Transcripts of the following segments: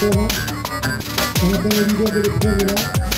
corner. Anybody you want me to the it?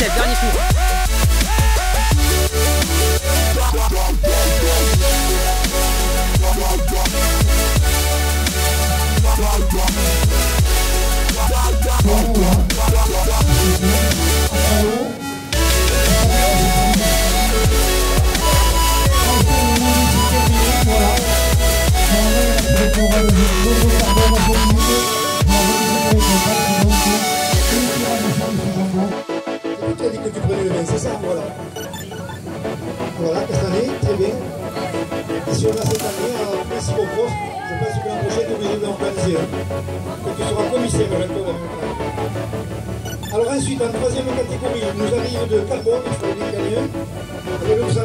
c'est le dernier tour. Oh. Le c'est ça Voilà. Voilà, Castanet, très bien. Et si on a cette année un principal poste, je pense que l'an prochain, tu es obligé d'organiser un. Que tu seras commissaire maintenant. Alors ensuite, en troisième catégorie, nous arrive de carbone, il faut les gagner. Et nous